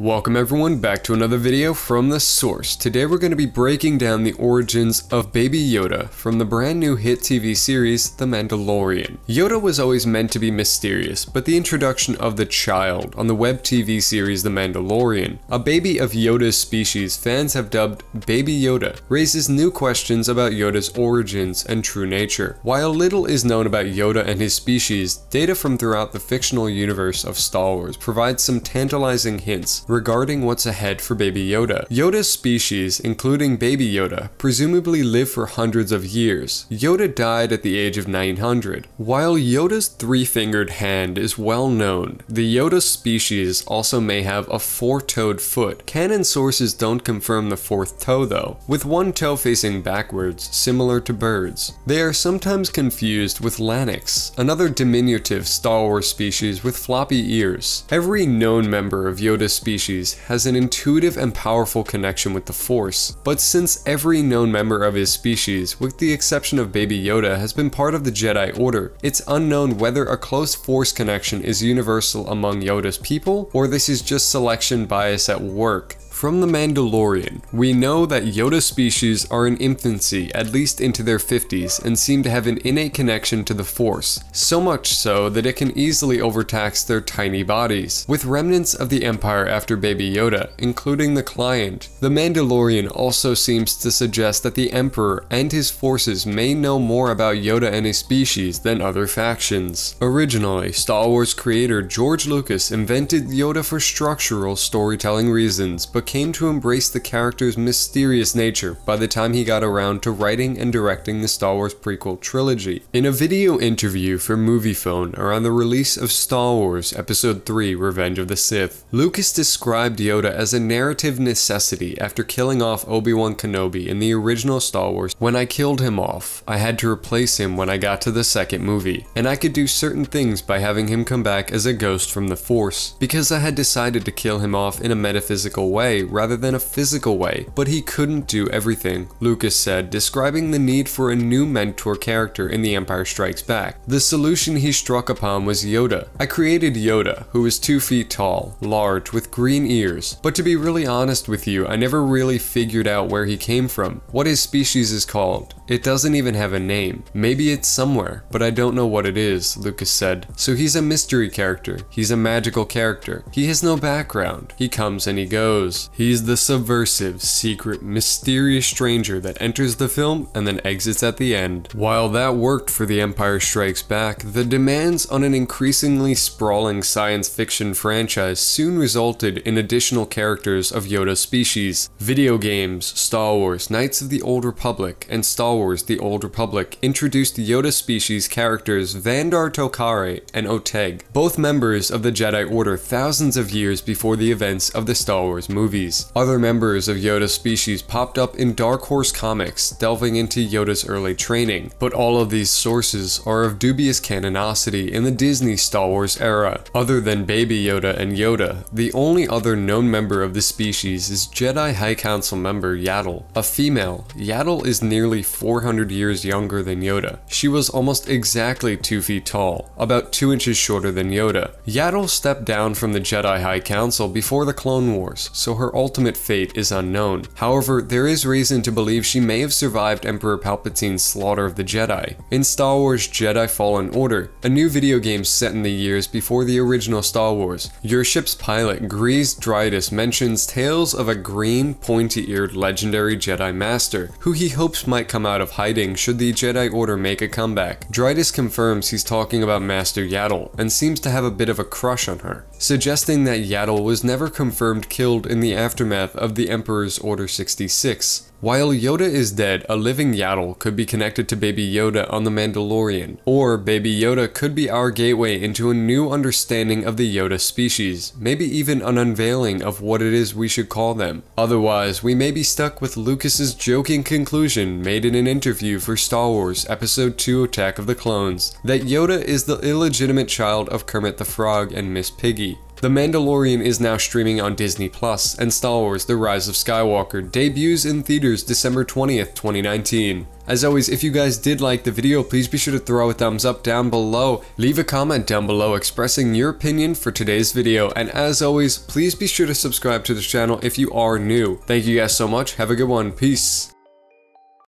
Welcome everyone back to another video from The Source. Today we're going to be breaking down the origins of Baby Yoda from the brand new hit TV series The Mandalorian. Yoda was always meant to be mysterious, but the introduction of the child on the web TV series The Mandalorian, a baby of Yoda's species fans have dubbed Baby Yoda, raises new questions about Yoda's origins and true nature. While little is known about Yoda and his species, data from throughout the fictional universe of Star Wars provides some tantalizing hints regarding what's ahead for Baby Yoda. Yoda's species, including Baby Yoda, presumably live for hundreds of years. Yoda died at the age of 900. While Yoda's three-fingered hand is well known, the Yoda species also may have a four-toed foot. Canon sources don't confirm the fourth toe though, with one toe facing backwards, similar to birds. They are sometimes confused with Lanniks, another diminutive Star Wars species with floppy ears. Every known member of Yoda's species species has an intuitive and powerful connection with the Force, but since every known member of his species, with the exception of Baby Yoda, has been part of the Jedi Order, it's unknown whether a close Force connection is universal among Yoda's people, or this is just selection bias at work. From The Mandalorian, we know that Yoda species are in infancy, at least into their 50s, and seem to have an innate connection to the Force, so much so that it can easily overtax their tiny bodies. With remnants of the Empire after Baby Yoda, including the client, The Mandalorian also seems to suggest that the Emperor and his forces may know more about Yoda and his species than other factions. Originally, Star Wars creator George Lucas invented Yoda for structural storytelling reasons, but came to embrace the character's mysterious nature by the time he got around to writing and directing the Star Wars prequel trilogy. In a video interview for Moviefone around the release of Star Wars Episode 3 Revenge of the Sith, Lucas described Yoda as a narrative necessity after killing off Obi-Wan Kenobi in the original Star Wars. When I killed him off, I had to replace him when I got to the second movie, and I could do certain things by having him come back as a ghost from the Force, because I had decided to kill him off in a metaphysical way rather than a physical way, but he couldn't do everything, Lucas said, describing the need for a new mentor character in The Empire Strikes Back. The solution he struck upon was Yoda. I created Yoda, who was 2 feet tall, large, with green ears, but to be really honest with you, I never really figured out where he came from, what his species is called. It doesn't even have a name. Maybe it's somewhere, but I don't know what it is, Lucas said. So he's a mystery character. He's a magical character. He has no background. He comes and he goes. He's the subversive, secret, mysterious stranger that enters the film and then exits at the end. While that worked for The Empire Strikes Back, the demands on an increasingly sprawling science fiction franchise soon resulted in additional characters of Yoda's species. Video games, Star Wars, Knights of the Old Republic, and Star Wars The Old Republic introduced Yoda species characters Vandar Tokare and Oteg, both members of the Jedi Order thousands of years before the events of the Star Wars movies movies. Other members of Yoda's species popped up in Dark Horse comics, delving into Yoda's early training, but all of these sources are of dubious canonicity in the Disney Star Wars era. Other than Baby Yoda and Yoda, the only other known member of the species is Jedi High Council member Yaddle, a female. Yaddle is nearly 400 years younger than Yoda. She was almost exactly 2 feet tall, about 2 inches shorter than Yoda. Yaddle stepped down from the Jedi High Council before the Clone Wars, so her ultimate fate is unknown. However, there is reason to believe she may have survived Emperor Palpatine's slaughter of the Jedi. In Star Wars Jedi Fallen Order, a new video game set in the years before the original Star Wars, your ship's pilot, Greez Dritus, mentions tales of a green, pointy-eared legendary Jedi Master, who he hopes might come out of hiding should the Jedi Order make a comeback. Dritus confirms he's talking about Master Yaddle, and seems to have a bit of a crush on her, suggesting that Yaddle was never confirmed killed in the aftermath of the Emperor's Order 66. While Yoda is dead, a living Yaddle could be connected to Baby Yoda on The Mandalorian, or Baby Yoda could be our gateway into a new understanding of the Yoda species, maybe even an unveiling of what it is we should call them. Otherwise, we may be stuck with Lucas's joking conclusion made in an interview for Star Wars Episode 2 Attack of the Clones, that Yoda is the illegitimate child of Kermit the Frog and Miss Piggy. The Mandalorian is now streaming on Disney Plus, and Star Wars The Rise of Skywalker debuts in theaters December 20th, 2019. As always, if you guys did like the video, please be sure to throw a thumbs up down below. Leave a comment down below expressing your opinion for today's video. And as always, please be sure to subscribe to the channel if you are new. Thank you guys so much. Have a good one. Peace.